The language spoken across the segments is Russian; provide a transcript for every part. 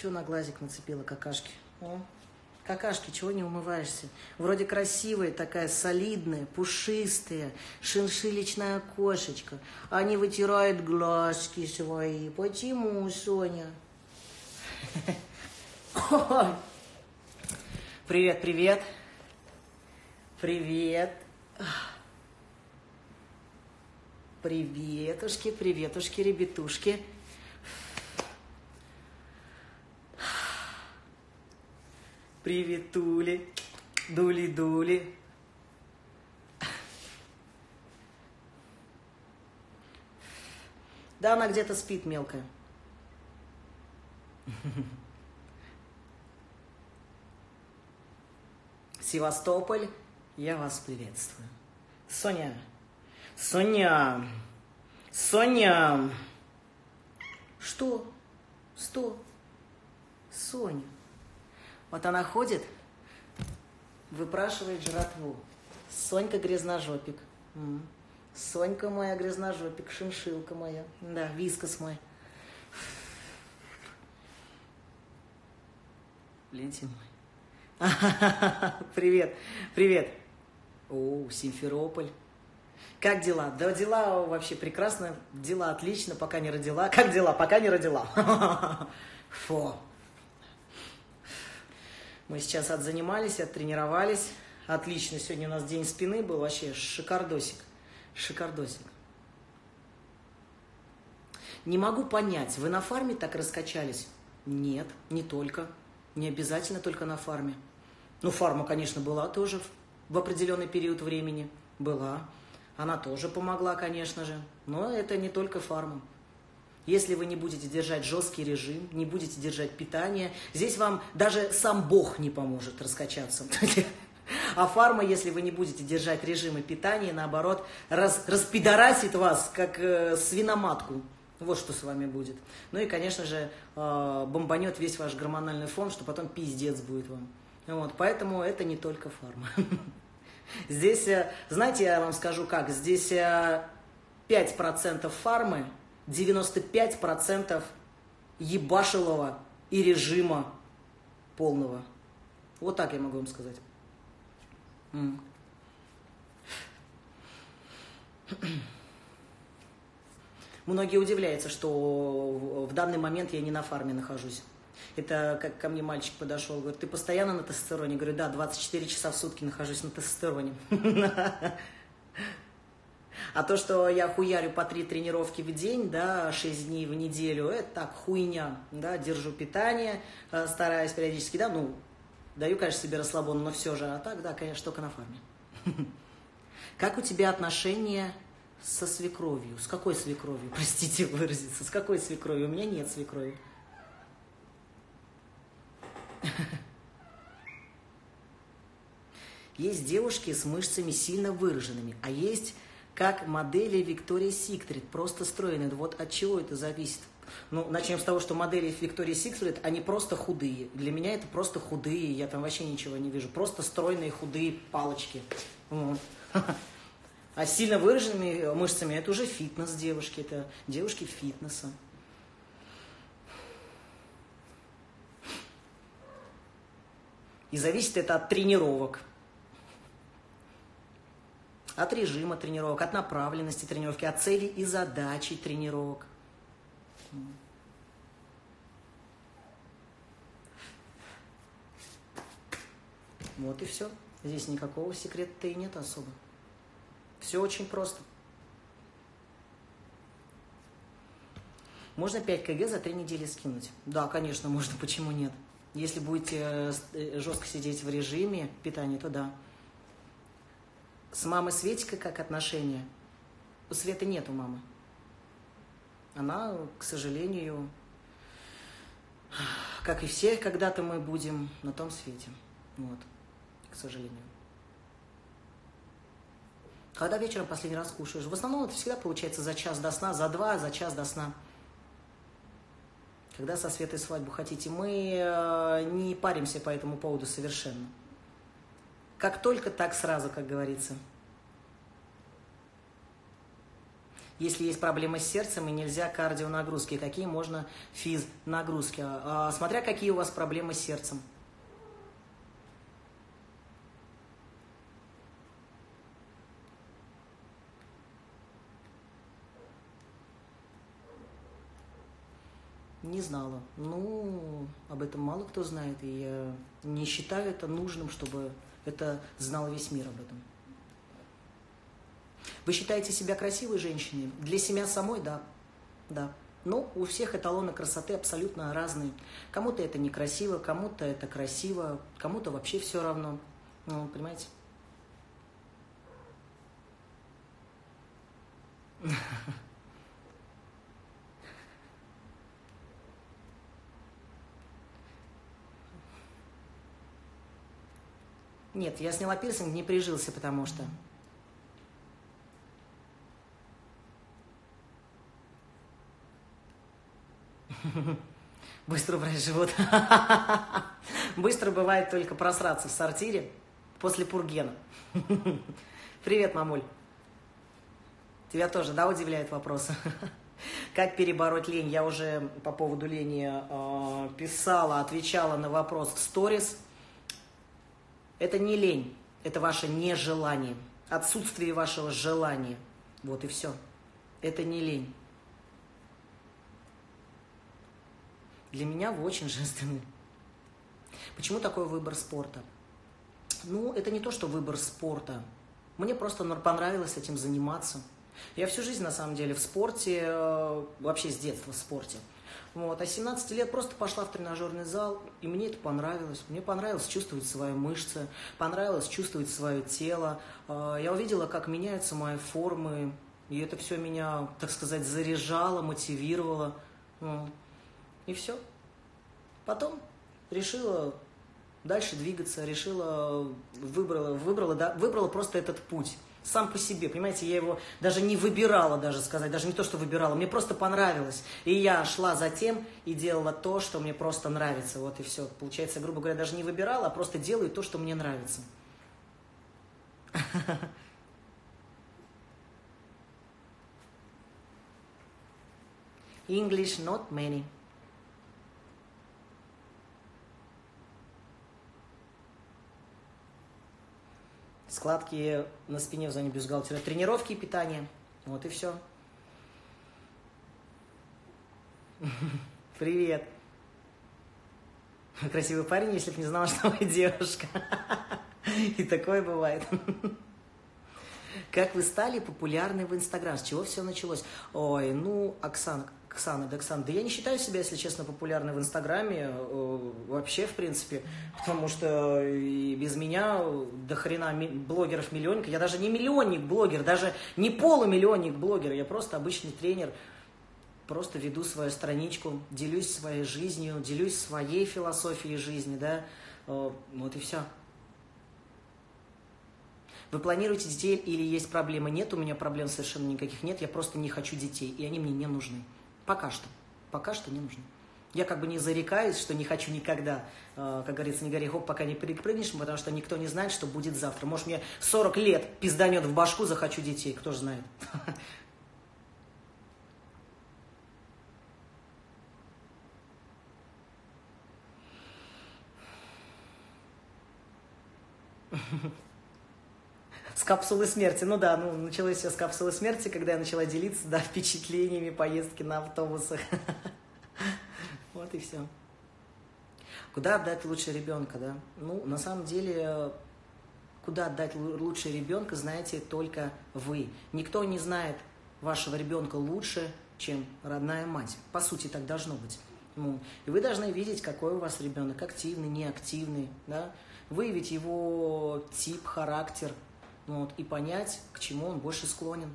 Чего на глазик нацепила какашки? О, какашки, чего не умываешься? Вроде красивая, такая солидная, пушистая, шиншиличная кошечка. А не вытирает глазки свои. Почему, Соня? Привет, привет. Привет. Приветушки, приветушки, ребятушки. Приветули, дули-дули. Да, она где-то спит мелкая. Севастополь, я вас приветствую. Соня, Соня, Соня. Что? Что? Соня. Вот она ходит, выпрашивает жратву. Сонька грязножопик. Сонька моя грязножопик, шиншилка моя. Да, вискас мой. Валентин мой. Привет, привет. О, Симферополь. Как дела? Да дела вообще прекрасно, дела отлично, пока не родила. Как дела? Пока не родила. Фу. Мы сейчас отзанимались, оттренировались. Отлично, сегодня у нас день спины был, вообще шикардосик. Шикардосик. Не могу понять, вы на фарме так раскачались? Нет, не только. Не обязательно только на фарме. Ну, фарма, конечно, была тоже в определенный период времени. Была. Она тоже помогла, конечно же. Но это не только фарма. Если вы не будете держать жесткий режим, не будете держать питание, здесь вам даже сам Бог не поможет раскачаться. А фарма, если вы не будете держать режимы питания, наоборот, раз, распидорасит вас, как э, свиноматку. Вот что с вами будет. Ну и, конечно же, э, бомбанет весь ваш гормональный фон, что потом пиздец будет вам. Вот, поэтому это не только фарма. Здесь, э, знаете, я вам скажу как, здесь 5% э, фармы, 95% ебашилова и режима полного. Вот так я могу вам сказать. Многие удивляются, что в данный момент я не на фарме нахожусь. Это как ко мне мальчик подошел, говорит, ты постоянно на тестостероне? Говорю, да, 24 часа в сутки нахожусь на тестостероне. А то, что я хуярю по три тренировки в день, да, 6 дней в неделю, это так, хуйня, да, держу питание, э, стараюсь периодически, да, ну, даю, конечно, себе расслабон, но все же, а так, да, конечно, только на фарме. Как у тебя отношения со свекровью? С какой свекровью, простите выразиться, с какой свекровью? У меня нет свекрови. Есть девушки с мышцами сильно выраженными, а есть как модели Виктории Сиктрит, просто стройные. Вот от чего это зависит? Ну, начнем с того, что модели Виктории Сиктрит, они просто худые. Для меня это просто худые, я там вообще ничего не вижу. Просто стройные худые палочки. А сильно выраженными мышцами это уже фитнес девушки, это девушки фитнеса. И зависит это от тренировок. От режима тренировок, от направленности тренировки, от цели и задачи тренировок. Вот и все. Здесь никакого секрета и нет особо. Все очень просто. Можно 5 кг за 3 недели скинуть? Да, конечно, можно, почему нет? Если будете э, жестко сидеть в режиме питания, то да. С мамой Светикой как отношения? У Светы нету мамы. Она, к сожалению, как и все, когда-то мы будем на том свете. Вот, к сожалению. Когда вечером последний раз кушаешь? В основном это всегда получается за час до сна, за два, за час до сна когда со Светой свадьбу хотите. Мы э, не паримся по этому поводу совершенно. Как только, так сразу, как говорится. Если есть проблемы с сердцем и нельзя кардионагрузки, какие можно физ нагрузки? А, смотря какие у вас проблемы с сердцем. Не знала. Ну, об этом мало кто знает, и я не считаю это нужным, чтобы это знал весь мир об этом. Вы считаете себя красивой женщиной? Для себя самой, да. Да. Но у всех эталоны красоты абсолютно разные. Кому-то это некрасиво, кому-то это красиво, кому-то вообще все равно. Ну, понимаете? Нет, я сняла пирсинг, не прижился, потому что... Быстро убрать живот. Быстро бывает только просраться в сортире после пургена. Привет, мамуль. Тебя тоже, да, удивляет вопрос? Как перебороть лень? Я уже по поводу лени э, писала, отвечала на вопрос в сторис. Это не лень, это ваше нежелание, отсутствие вашего желания. Вот и все. Это не лень. Для меня вы очень женственны. Почему такой выбор спорта? Ну, это не то, что выбор спорта. Мне просто понравилось этим заниматься. Я всю жизнь, на самом деле, в спорте, э, вообще с детства в спорте. Вот, а 17 лет просто пошла в тренажерный зал, и мне это понравилось. Мне понравилось чувствовать свои мышцы, понравилось чувствовать свое тело. Э, я увидела, как меняются мои формы, и это все меня, так сказать, заряжало, мотивировало. И все. Потом решила дальше двигаться, решила, выбрала, выбрала, да, выбрала просто этот путь. Сам по себе, понимаете, я его даже не выбирала, даже сказать, даже не то, что выбирала, мне просто понравилось. И я шла за тем и делала то, что мне просто нравится. Вот и все. Получается, грубо говоря, даже не выбирала, а просто делаю то, что мне нравится. English not many. Складки на спине в зоне бюстгальтера, тренировки и питание. Вот и все. Привет. Красивый парень, если бы не знал, что вы девушка. И такое бывает. Как вы стали популярны в Инстаграм? С чего все началось? Ой, ну, Оксана, Оксана, да, Оксана, да я не считаю себя, если честно, популярной в Инстаграме, э, вообще, в принципе, потому что без меня до хрена блогеров-миллионников, я даже не миллионник-блогер, даже не полумиллионник-блогер, я просто обычный тренер, просто веду свою страничку, делюсь своей жизнью, делюсь своей философией жизни, да, э, вот и все. Вы планируете детей или есть проблемы? Нет, у меня проблем совершенно никаких нет, я просто не хочу детей, и они мне не нужны. Пока что. Пока что не нужно. Я как бы не зарекаюсь, что не хочу никогда, э, как говорится, не гори хоп, пока не перепрыгнешь, потому что никто не знает, что будет завтра. Может, мне 40 лет пизданет в башку, захочу детей, кто же знает. С капсулы смерти. Ну да, ну началось все с капсулы смерти, когда я начала делиться, да, впечатлениями поездки на автобусах. Вот и все. Куда отдать лучше ребенка, да? Ну, на самом деле, куда отдать лучше ребенка, знаете только вы. Никто не знает вашего ребенка лучше, чем родная мать. По сути, так должно быть. Ну, и вы должны видеть, какой у вас ребенок, активный, неактивный, да? выявить его тип, характер, вот, и понять, к чему он больше склонен.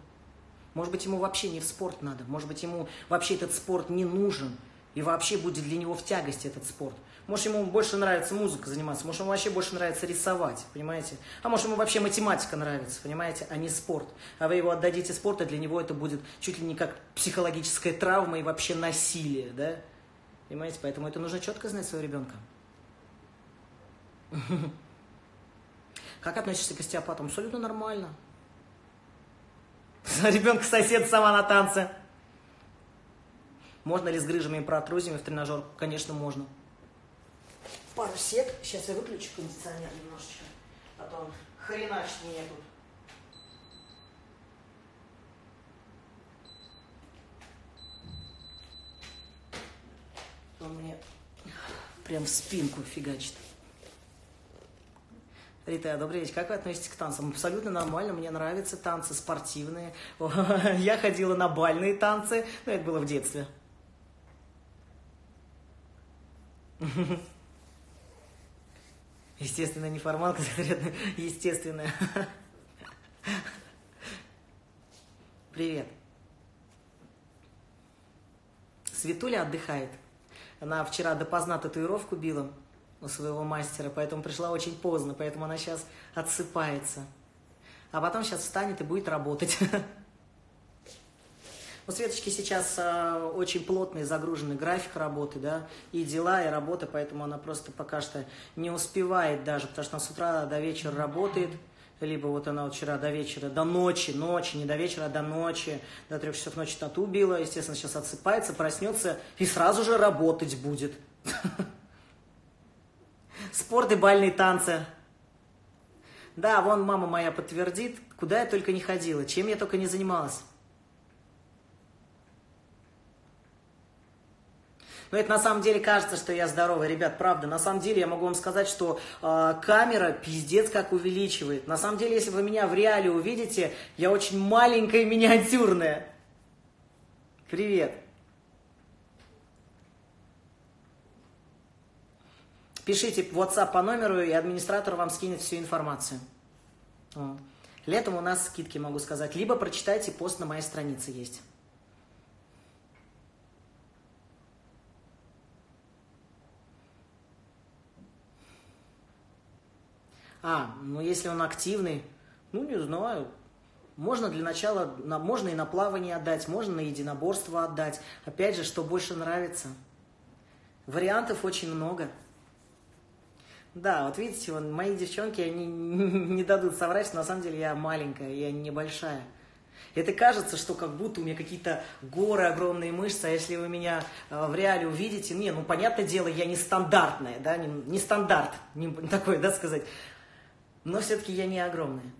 Может быть, ему вообще не в спорт надо, может быть, ему вообще этот спорт не нужен, и вообще будет для него в тягости этот спорт. Может, ему больше нравится музыка заниматься, может, ему вообще больше нравится рисовать, понимаете? А может, ему вообще математика нравится, понимаете, а не спорт. А вы его отдадите спорту, для него это будет чуть ли не как психологическая травма и вообще насилие, да? Понимаете, поэтому это нужно четко знать своего ребенка. Как относишься к остеопатам? Абсолютно нормально. Ребенка сосед сама на танце. Можно ли с грыжами и протрузиями в тренажер? Конечно, можно. Пару сек. Сейчас я выключу кондиционер немножечко. А то он хреначит меня тут. Он мне прям в спинку фигачит. Рита, добрый вечер. Как вы относитесь к танцам? Абсолютно нормально. Мне нравятся танцы спортивные. Я ходила на бальные танцы, но это было в детстве. Естественно, не формалка, естественная. Привет. Светуля отдыхает. Она вчера допоздна татуировку била у своего мастера, поэтому пришла очень поздно, поэтому она сейчас отсыпается. А потом сейчас встанет и будет работать. У Светочки сейчас э, очень плотный, загруженный график работы, да, и дела, и работа, поэтому она просто пока что не успевает даже, потому что она с утра до вечера работает, либо вот она вчера до вечера, до ночи, ночи, не до вечера, а до ночи, до трех часов ночи тату била, естественно, сейчас отсыпается, проснется и сразу же работать будет. Спорт и бальные танцы. Да, вон мама моя подтвердит, куда я только не ходила, чем я только не занималась. Но это на самом деле кажется, что я здоровый, ребят, правда. На самом деле я могу вам сказать, что э, камера пиздец как увеличивает. На самом деле, если вы меня в реале увидите, я очень маленькая миниатюрная. Привет. Пишите в WhatsApp по номеру, и администратор вам скинет всю информацию. Вот. Летом у нас скидки, могу сказать. Либо прочитайте пост на моей странице есть. А, ну если он активный, ну не знаю. Можно для начала, на, можно и на плавание отдать, можно на единоборство отдать. Опять же, что больше нравится. Вариантов очень много. Да, вот видите, вон, мои девчонки, они не дадут соврать, что на самом деле я маленькая, я небольшая. Это кажется, что как будто у меня какие-то горы, огромные мышцы, а если вы меня э, в реале увидите, не, ну, понятное дело, я не стандартная, да, не, не стандарт, не такой, да, сказать но все-таки я не огромная.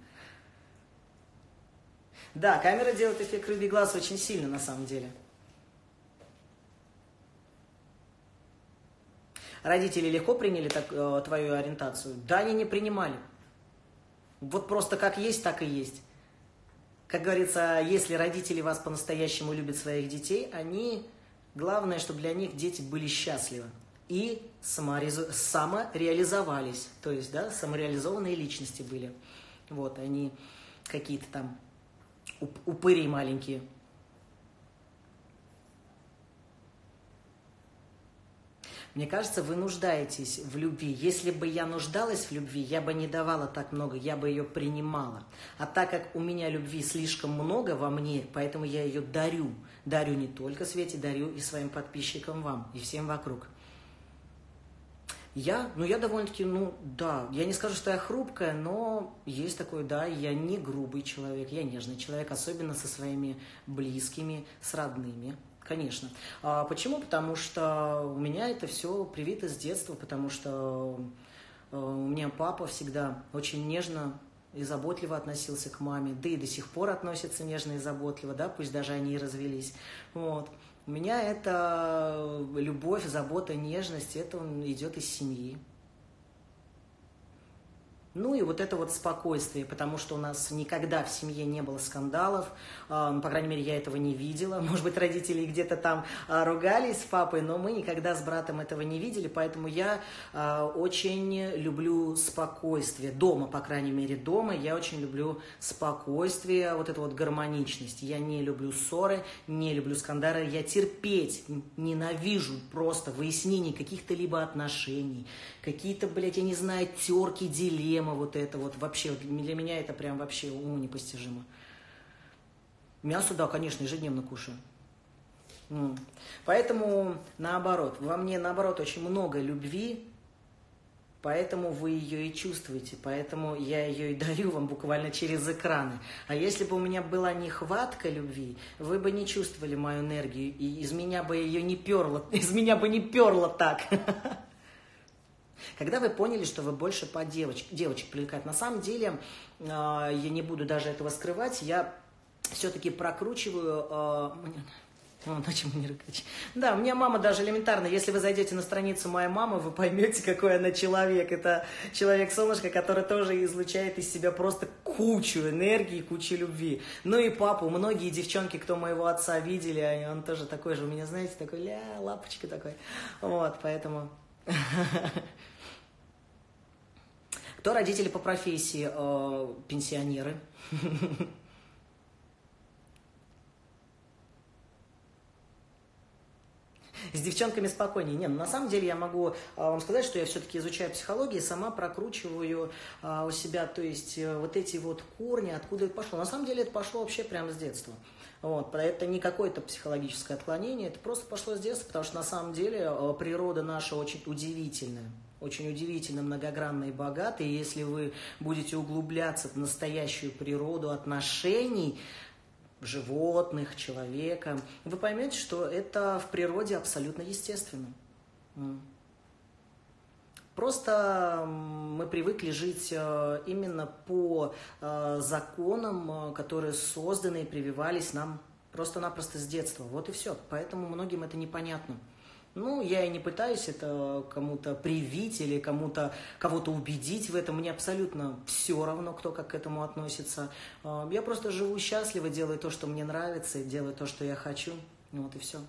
Да, камера делает эффект рыбий глаз очень сильно на самом деле. Родители легко приняли так, э, твою ориентацию? Да, они не принимали. Вот просто как есть, так и есть. Как говорится, если родители вас по-настоящему любят своих детей, они, главное, чтобы для них дети были счастливы и самореализовались. То есть, да, самореализованные личности были. Вот, они какие-то там упыри маленькие. Мне кажется, вы нуждаетесь в любви. Если бы я нуждалась в любви, я бы не давала так много, я бы ее принимала. А так как у меня любви слишком много во мне, поэтому я ее дарю. Дарю не только Свете, дарю и своим подписчикам вам, и всем вокруг. Я, ну я довольно-таки, ну да, я не скажу, что я хрупкая, но есть такое, да, я не грубый человек, я нежный человек, особенно со своими близкими, с родными, конечно. А почему? Потому что у меня это все привито с детства, потому что э, у меня папа всегда очень нежно и заботливо относился к маме, да и до сих пор относится нежно и заботливо, да, пусть даже они и развелись, вот. У меня это любовь, забота, нежность, это идет из семьи. Ну и вот это вот спокойствие, потому что у нас никогда в семье не было скандалов, по крайней мере, я этого не видела. Может быть, родители где-то там а, ругались с папой, но мы никогда с братом этого не видели, поэтому я а, очень люблю спокойствие. Дома, по крайней мере, дома я очень люблю спокойствие, вот эту вот гармоничность. Я не люблю ссоры, не люблю скандалы, я терпеть ненавижу просто выяснение каких-то либо отношений, какие-то, блядь, я не знаю, терки, дилеммы, вот это вот вообще, для меня это прям вообще уму непостижимо. Мясо, да, конечно, ежедневно кушаю. Поэтому, наоборот, во мне, наоборот, очень много любви, Поэтому вы ее и чувствуете, поэтому я ее и дарю вам буквально через экраны. А если бы у меня была нехватка любви, вы бы не чувствовали мою энергию, и из меня бы ее не перло, из меня бы не перло так. Когда вы поняли, что вы больше по девочек, девочек привлекать, на самом деле, а, я не буду даже этого скрывать, я все-таки прокручиваю а, о, почему не рыкач? Да, у меня мама даже элементарно, если вы зайдете на страницу моей мамы, вы поймете, какой она человек. Это человек-солнышко, который тоже излучает из себя просто кучу энергии, кучу любви. Ну и папу, многие девчонки, кто моего отца видели, он тоже такой же, у меня, знаете, такой, ля, лапочка такой. Вот, поэтому... Кто родители по профессии? Э, пенсионеры. с девчонками спокойнее. Нет, ну, на самом деле я могу а, вам сказать, что я все-таки изучаю психологию, сама прокручиваю а, у себя, то есть э, вот эти вот корни, откуда это пошло. На самом деле это пошло вообще прямо с детства. Вот, это не какое-то психологическое отклонение, это просто пошло с детства, потому что на самом деле э, природа наша очень удивительная очень удивительно многогранная и богатая. И если вы будете углубляться в настоящую природу отношений, животных, человека, вы поймете, что это в природе абсолютно естественно. Просто мы привыкли жить э, именно по э, законам, э, которые созданы и прививались нам просто-напросто с детства. Вот и все. Поэтому многим это непонятно. Ну, я и не пытаюсь это кому-то привить или кому-то кого-то убедить в этом. Мне абсолютно все равно, кто как к этому относится. А, я просто живу счастливо, делаю то, что мне нравится, делаю то, что я хочу. Вот и все.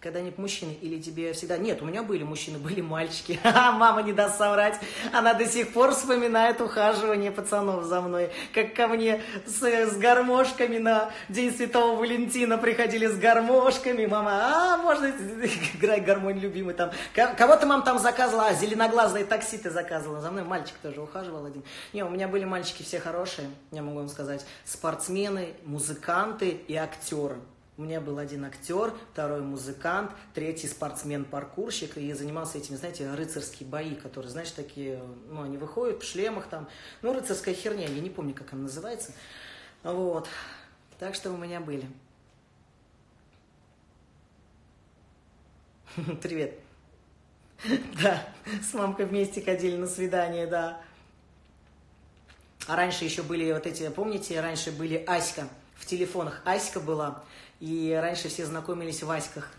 Когда-нибудь мужчины, или тебе всегда... Нет, у меня были мужчины, были мальчики. Мама не даст соврать. Она до сих пор вспоминает ухаживание пацанов за мной. Как ко мне с, с гармошками на День Святого Валентина приходили с гармошками. Мама, а, можно играть гармонь любимый там. Кого ты, мам, там заказывала? А, зеленоглазное такси ты заказывала. За мной мальчик тоже ухаживал один. Не, у меня были мальчики все хорошие, я могу вам сказать. Спортсмены, музыканты и актеры. У меня был один актер, второй музыкант, третий спортсмен-паркурщик, и занимался этими, знаете, рыцарские бои, которые, знаешь, такие, ну, они выходят в шлемах там, ну, рыцарская херня, я не помню, как она называется. Вот. Так что у меня были. Привет. Да, с мамкой вместе ходили на свидание, да. А раньше еще были вот эти, помните, раньше были Аська. В телефонах Аська была. И раньше все знакомились в Аськах.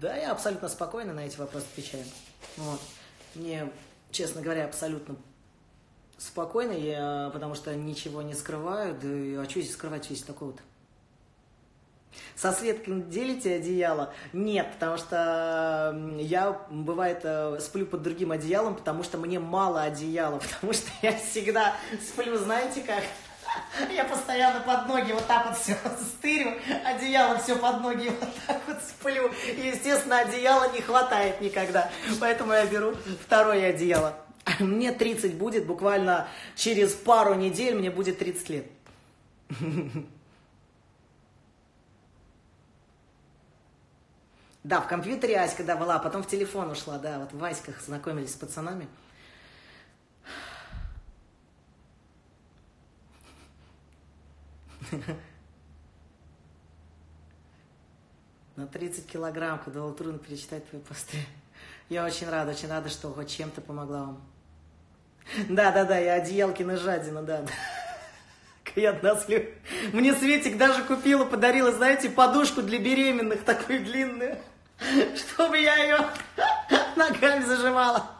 Да, я абсолютно спокойно на эти вопросы отвечаю. Вот. Мне, честно говоря, абсолютно спокойно, я, потому что ничего не скрываю, да а что здесь скрывать весь такой вот со Светкин делите одеяло? Нет, потому что я, бывает, э, сплю под другим одеялом, потому что мне мало одеяла, потому что я всегда сплю, знаете как? Я постоянно под ноги вот так вот все стырю, одеяло все под ноги вот так вот сплю. И, естественно, одеяла не хватает никогда. Поэтому я беру второе одеяло. Мне 30 будет, буквально через пару недель мне будет 30 лет. Да, в компьютере Аська, да, была, а потом в телефон ушла, да, вот в Аськах знакомились с пацанами. На 30 килограмм, когда было трудно перечитать твои посты. Я очень рада, очень рада, что хоть чем-то помогла вам. Да, да, да, я одеялкина жадина, да. Я одна сплю. Мне Светик даже купила, подарила, знаете, подушку для беременных, такую длинную. чтобы я ее ногами зажимала.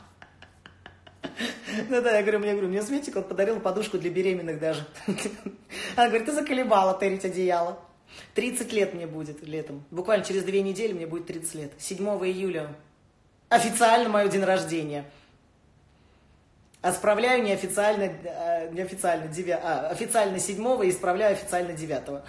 Ну да, я говорю, мне, говорю, мне Светик вот подарил подушку для беременных даже. Она говорит, ты заколебала тырить одеяло. 30 лет мне будет летом. Буквально через две недели мне будет 30 лет. 7 июля официально мой день рождения. А справляю неофициально, а, неофициально, 9, а, официально 7 и исправляю официально 9.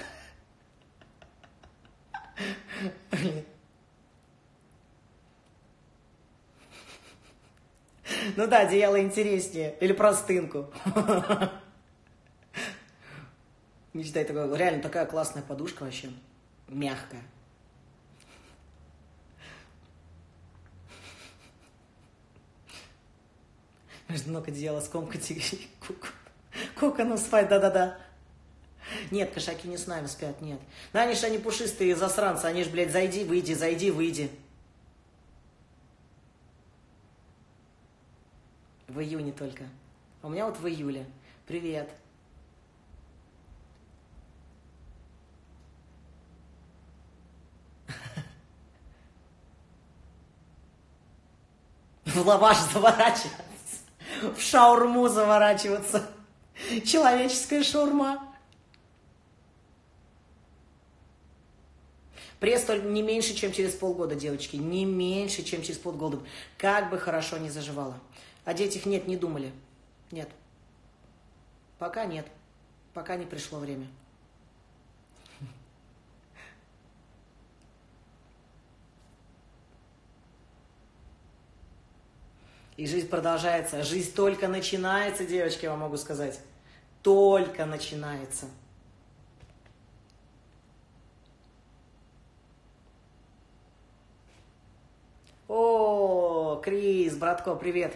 Ну да, одеяло интереснее. Или простынку. Мечтай такая, реально такая классная подушка вообще. Мягкая. Между ног одеяло скомкать и коконом спать, да-да-да. Нет, кошаки не с нами спят, нет. Да они пушистые засранцы, они же, блядь, зайди, выйди, зайди, выйди. В июне только. А у меня вот в июле. Привет. В лаваш заворачиваться. В шаурму заворачиваться. Человеческая шаурма. Пресс не меньше, чем через полгода, девочки. Не меньше, чем через полгода. Как бы хорошо не заживало. О детях нет, не думали. Нет. Пока нет. Пока не пришло время. И жизнь продолжается. Жизнь только начинается, девочки, я вам могу сказать. Только начинается. О, Крис, братко, привет.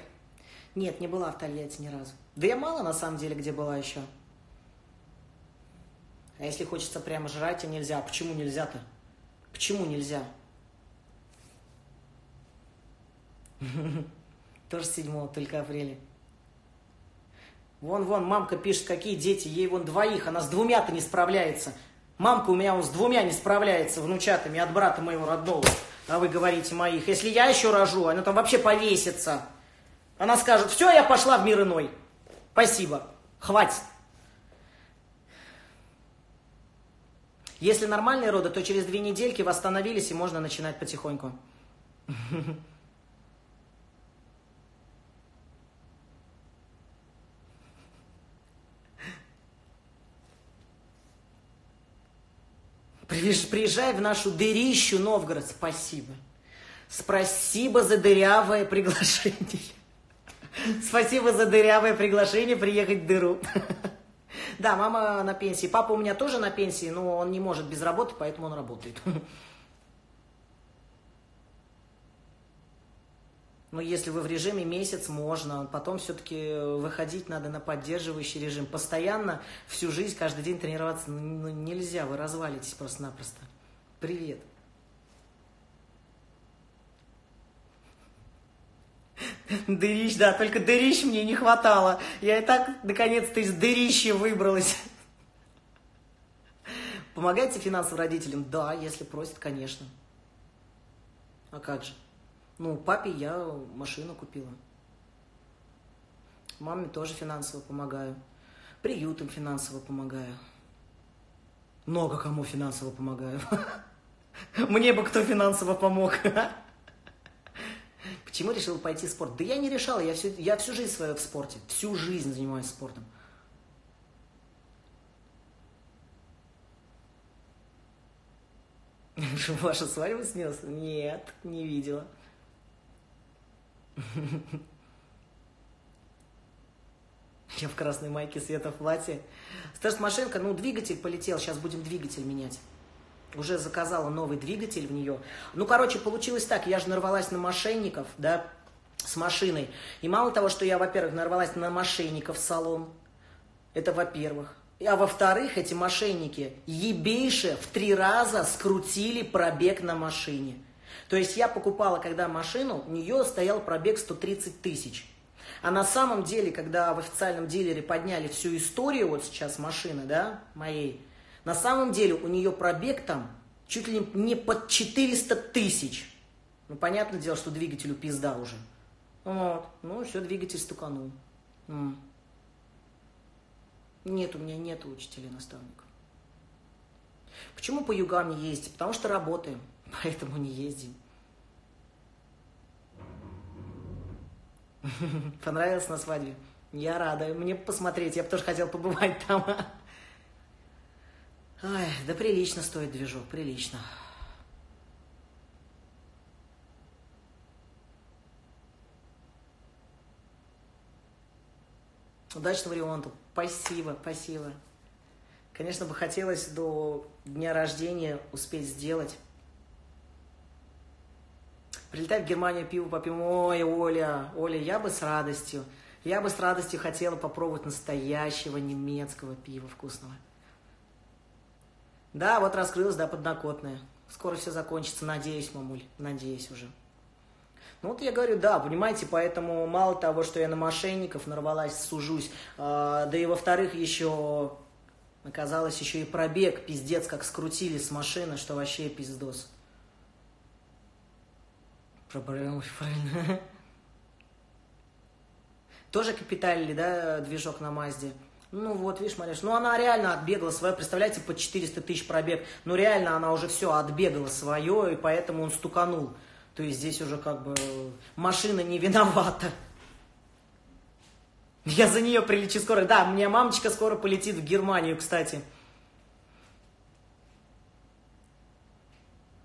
Нет, не была в Тольятти ни разу. Да я мало, на самом деле, где была еще. А если хочется прямо жрать, то нельзя. Почему нельзя-то? Почему нельзя? Тоже 7 только апреля. Вон, вон, мамка пишет, какие дети, ей вон двоих, она с двумя-то не справляется. Мамка у меня вон с двумя не справляется, внучатами, от брата моего родного. А вы говорите моих. Если я еще рожу, она там вообще повесится. Она скажет, все, я пошла в мир иной. Спасибо, хватит. Если нормальные роды, то через две недельки восстановились и можно начинать потихоньку. Приезжай в нашу дырищу Новгород. Спасибо. Спасибо за дырявое приглашение. Спасибо за дырявое приглашение приехать в дыру. Да, мама на пенсии. Папа у меня тоже на пенсии, но он не может без работы, поэтому он работает. Но если вы в режиме месяц, можно. Потом все-таки выходить надо на поддерживающий режим. Постоянно, всю жизнь, каждый день тренироваться ну, нельзя. Вы развалитесь просто-напросто. Привет. Дырищ, да, только дырищ мне не хватало. Я и так, наконец-то, из дырища выбралась. Помогаете финансово родителям? Да, если просят, конечно. А как же? Ну, папе я машину купила. Маме тоже финансово помогаю. Приютам финансово помогаю. Много кому финансово помогаю. Мне бы кто финансово помог. Почему решил пойти в спорт? Да я не решал, я всю, я всю жизнь свою в спорте. Всю жизнь занимаюсь спортом. Ваша свадьба снялась? Нет, не видела. Я в красной майке, Света в платье. Стресс-машинка, ну, двигатель полетел, сейчас будем двигатель менять. Уже заказала новый двигатель в нее. Ну, короче, получилось так, я же нарвалась на мошенников, да, с машиной. И мало того, что я, во-первых, нарвалась на мошенников в салон, это во-первых. А во-вторых, эти мошенники ебейше в три раза скрутили пробег на машине. То есть я покупала, когда машину, у нее стоял пробег 130 тысяч. А на самом деле, когда в официальном дилере подняли всю историю, вот сейчас машины, да, моей, на самом деле у нее пробег там чуть ли не под 400 тысяч. Ну, понятное дело, что двигателю пизда уже. Вот. Ну, все, двигатель стуканул. Нет, у меня нет учителей наставников. Почему по югам не ездите? Потому что работаем. поэтому не ездим. Понравилось на свадьбе? Я рада. Мне посмотреть, я бы тоже хотел побывать там. Ой, да прилично стоит движок, прилично. Удачного ремонта. Спасибо, спасибо. Конечно, бы хотелось до дня рождения успеть сделать. Прилетай в Германию, пиво попьем. Ой, Оля, Оля, я бы с радостью. Я бы с радостью хотела попробовать настоящего немецкого пива вкусного. Да, вот раскрылась, да, поднакотная. Скоро все закончится, надеюсь, мамуль, надеюсь уже. Ну вот я говорю, да, понимаете, поэтому мало того, что я на мошенников нарвалась, сужусь, э, да и во-вторых, еще оказалось еще и пробег, пиздец, как скрутили с машины, что вообще пиздос. Проблема, правильно. Тоже капиталили, да, движок на Мазде? Ну вот, видишь, Мариш, ну она реально отбегала свое, представляете, по 400 тысяч пробег. Ну реально она уже все отбегала свое, и поэтому он стуканул. То есть здесь уже как бы машина не виновата. Я за нее прилечу скоро. Да, меня мамочка скоро полетит в Германию, кстати.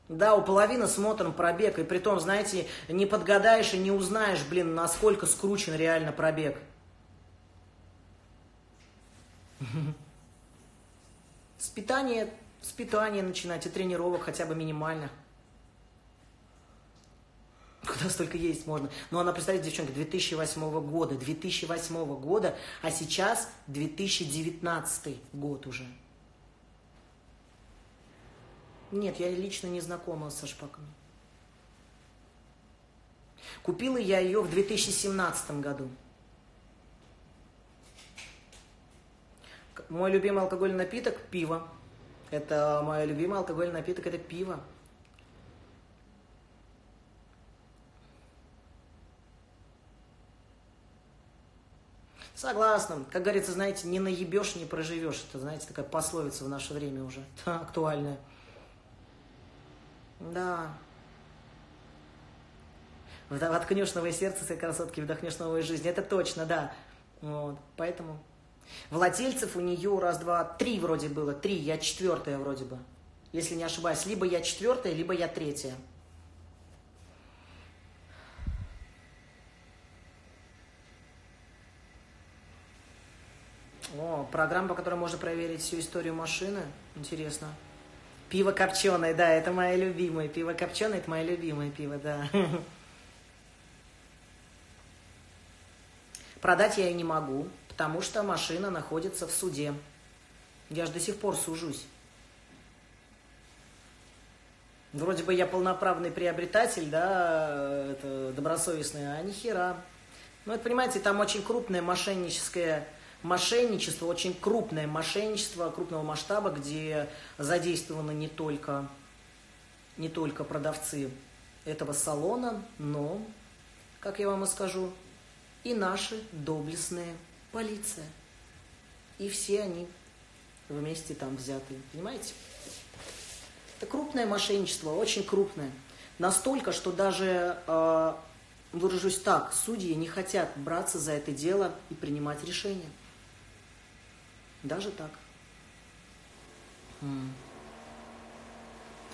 Да, у половины смотрим пробег, и при том, знаете, не подгадаешь и не узнаешь, блин, насколько скручен реально пробег. С питания, с питания начинать и тренировок хотя бы минимально. Куда столько есть можно? Ну, она, представьте, девчонки, 2008 года, 2008 года, а сейчас 2019 год уже. Нет, я лично не знакома со шпаками. Купила я ее в 2017 году. Мой любимый алкогольный напиток – пиво. Это мой любимый алкогольный напиток – это пиво. Согласна. Как говорится, знаете, не наебешь, не проживешь. Это, знаете, такая пословица в наше время уже актуальная. Да. Воткнешь новое сердце своей красотки, вдохнешь новую жизнь. Это точно, да. Вот. Поэтому владельцев у нее раз, два, три вроде было. Три, я четвертая вроде бы. Если не ошибаюсь. Либо я четвертая, либо я третья. О, программа, по которой можно проверить всю историю машины. Интересно. Пиво копченое, да, это мое любимое. Пиво копченое, это мое любимое пиво, да. Продать я ее не могу, потому что машина находится в суде. Я же до сих пор сужусь. Вроде бы я полноправный приобретатель, да, это добросовестный, а ни хера. Ну, это, понимаете, там очень крупная мошенническая мошенничество, очень крупное мошенничество крупного масштаба, где задействованы не только, не только продавцы этого салона, но, как я вам и скажу, и наши доблестные полиция. И все они вместе там взяты. Понимаете? Это крупное мошенничество, очень крупное. Настолько, что даже, э, выражусь так, судьи не хотят браться за это дело и принимать решения. Даже так.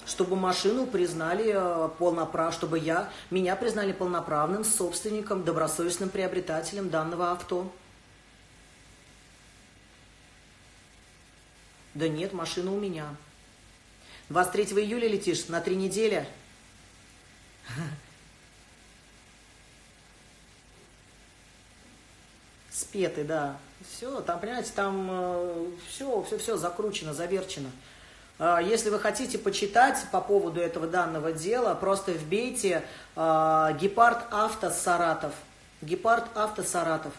Чтобы машину признали э, полноправ, чтобы я, меня признали полноправным собственником, добросовестным приобретателем данного авто. Да нет, машина у меня. 23 июля летишь, на три недели. Спеты, да. Все, там, понимаете, там все, все, все закручено, заверчено. А, если вы хотите почитать по поводу этого данного дела, просто вбейте э, «Гепард Авто Саратов». «Гепард Авто Саратов».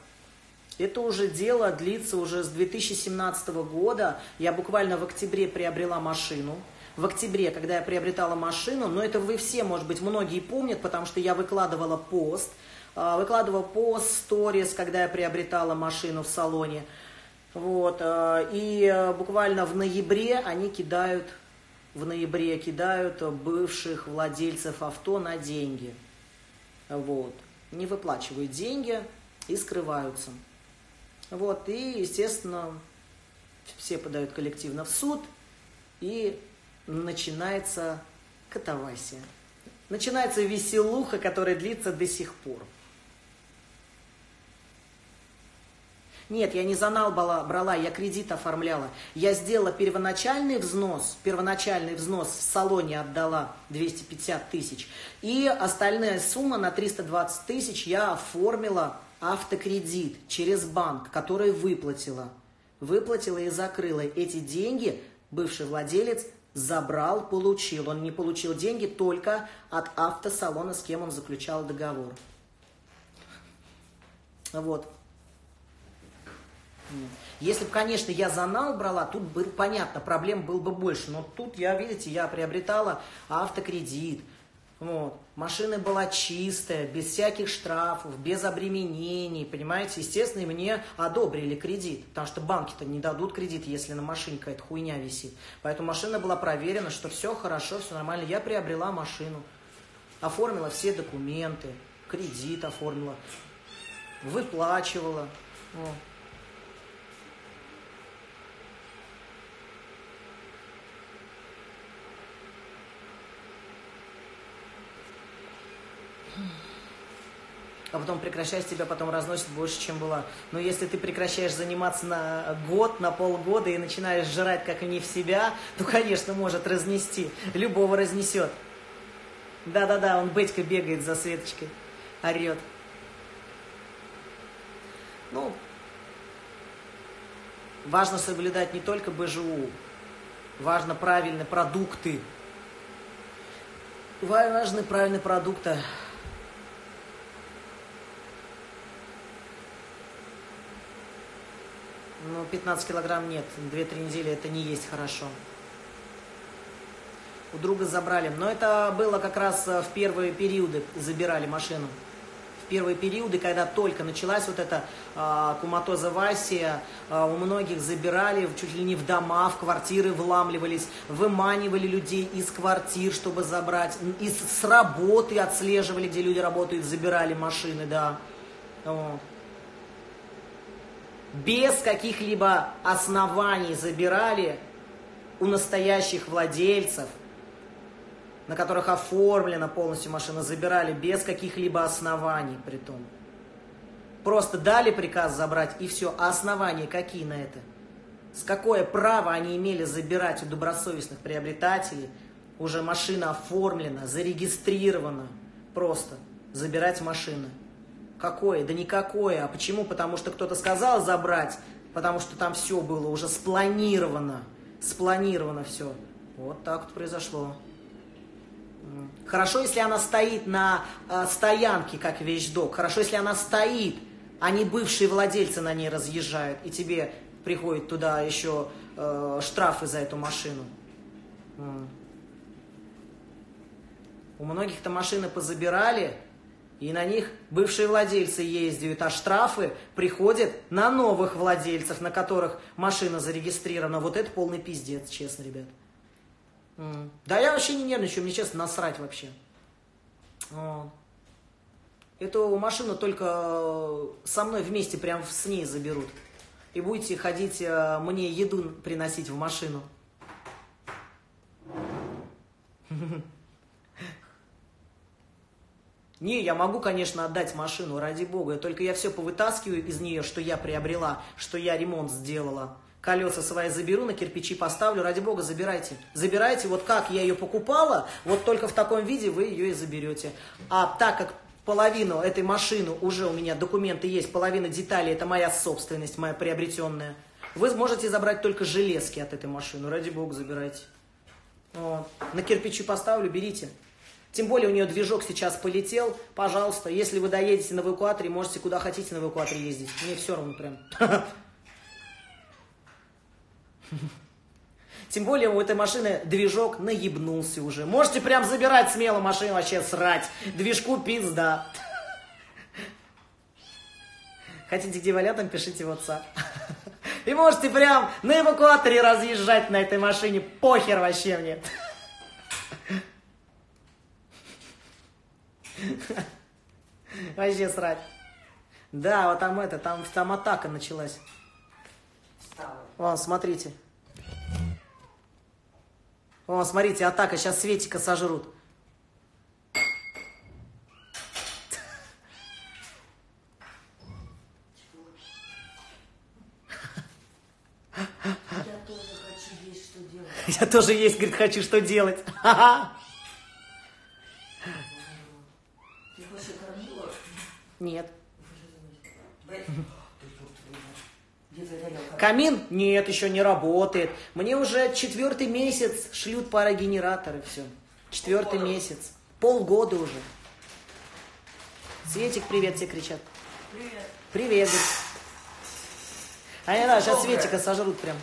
Это уже дело длится уже с 2017 года. Я буквально в октябре приобрела машину. В октябре, когда я приобретала машину, но это вы все, может быть, многие помнят, потому что я выкладывала пост – а, выкладывала пост, сторис, когда я приобретала машину в салоне. Вот, а, и а, буквально в ноябре они кидают, в ноябре кидают бывших владельцев авто на деньги. Вот, не выплачивают деньги и скрываются. Вот, и, естественно, все подают коллективно в суд, и начинается катавасия. Начинается веселуха, которая длится до сих пор. Нет, я не занал брала, брала, я кредит оформляла. Я сделала первоначальный взнос, первоначальный взнос в салоне отдала 250 тысяч. И остальная сумма на 320 тысяч я оформила автокредит через банк, который выплатила. Выплатила и закрыла. Эти деньги бывший владелец забрал, получил. Он не получил деньги только от автосалона, с кем он заключал договор. Вот. Если бы, конечно, я занал брала, тут бы понятно, проблем было бы больше. Но тут, я, видите, я приобретала автокредит, вот. Машина была чистая, без всяких штрафов, без обременений, понимаете? Естественно, мне одобрили кредит, потому что банки-то не дадут кредит, если на машине какая-то хуйня висит. Поэтому машина была проверена, что все хорошо, все нормально. Я приобрела машину, оформила все документы, кредит оформила, выплачивала. Вот. А потом прекращаешь, тебя потом разносит больше, чем была. Но если ты прекращаешь заниматься на год, на полгода и начинаешь жрать как не в себя, то, конечно, может разнести. Любого разнесет. Да-да-да, он Бетька бегает за Светочкой, орет. Ну, важно соблюдать не только БЖУ, важно правильные продукты. Важны правильные продукты. Ну, 15 килограмм нет, 2-3 недели это не есть хорошо. У друга забрали. Но это было как раз э, в первые периоды, забирали машину. В первые периоды, когда только началась вот эта э, куматоза Васия, э, у многих забирали, чуть ли не в дома, в квартиры вламливались, выманивали людей из квартир, чтобы забрать, из, с работы отслеживали, где люди работают, забирали машины, да. Вот без каких-либо оснований забирали у настоящих владельцев, на которых оформлена полностью машина, забирали без каких-либо оснований при том. Просто дали приказ забрать и все. А основания какие на это? С какое право они имели забирать у добросовестных приобретателей? Уже машина оформлена, зарегистрирована. Просто забирать машины. Какое? Да никакое. А почему? Потому что кто-то сказал забрать, потому что там все было уже спланировано. Спланировано все. Вот так вот произошло. Хорошо, если она стоит на э, стоянке, как вещдок. Хорошо, если она стоит, а не бывшие владельцы на ней разъезжают, и тебе приходит туда еще э, штрафы за эту машину. У многих-то машины позабирали, и на них бывшие владельцы ездят, а штрафы приходят на новых владельцев, на которых машина зарегистрирована. Вот это полный пиздец, честно, ребят. Да я вообще не нервничаю, мне честно насрать вообще. Эту машину только со мной вместе прям с ней заберут. И будете ходить э, мне еду приносить в машину. Не, я могу, конечно, отдать машину, ради бога, только я все повытаскиваю из нее, что я приобрела, что я ремонт сделала. Колеса свои заберу, на кирпичи поставлю, ради бога, забирайте. Забирайте, вот как я ее покупала, вот только в таком виде вы ее и заберете. А так как половину этой машины уже у меня документы есть, половина деталей, это моя собственность, моя приобретенная, вы можете забрать только железки от этой машины, ради бога, забирайте. Вот. На кирпичи поставлю, берите. Тем более у нее движок сейчас полетел. Пожалуйста, если вы доедете на эвакуаторе, можете куда хотите на эвакуаторе ездить. Мне все равно прям. Тем более у этой машины движок наебнулся уже. Можете прям забирать смело машину, вообще срать. Движку пизда. Хотите девалятам, пишите в WhatsApp. И можете прям на эвакуаторе разъезжать на этой машине. Похер вообще мне. Вообще срать. Да, вот там это, там, там атака началась. Вон, смотрите. Вон, смотрите, атака, сейчас Светика сожрут. Я тоже есть, говорит, хочу что делать. Нет. Камин? Нет, еще не работает. Мне уже четвертый месяц шлют парогенераторы, все. Четвертый месяц. Полгода уже. Светик, привет, все кричат. Привет. Привет. А не надо, сейчас Светика сожрут прям.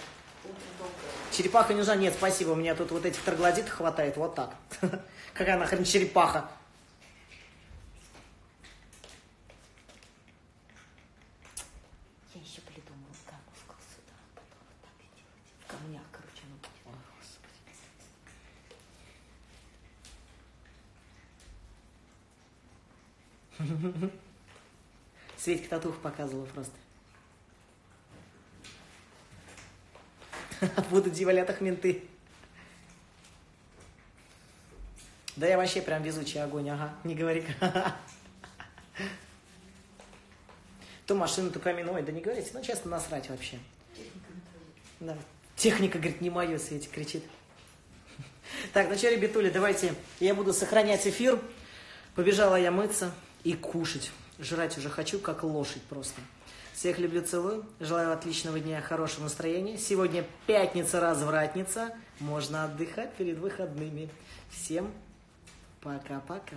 Черепаха не нужна? Нет, спасибо, у меня тут вот этих троглодитов хватает, вот так. Какая нахрен черепаха? Я еще придумала, как сюда, потом так сделать. В камнях, короче, оно будет. О, Господи. Светик татух показывала просто. Будут дьяволятах менты. Да я вообще прям везучий огонь, ага, не говори. То машину, то камин, да не говорите, ну честно насрать вообще. Да. Техника, говорит, не мое, Светик кричит. Так, ну что, ребятули, давайте я буду сохранять эфир. Побежала я мыться и кушать. Жрать уже хочу, как лошадь просто. Всех люблю, целую. Желаю отличного дня, хорошего настроения. Сегодня пятница, развратница. Можно отдыхать перед выходными. Всем пока-пока.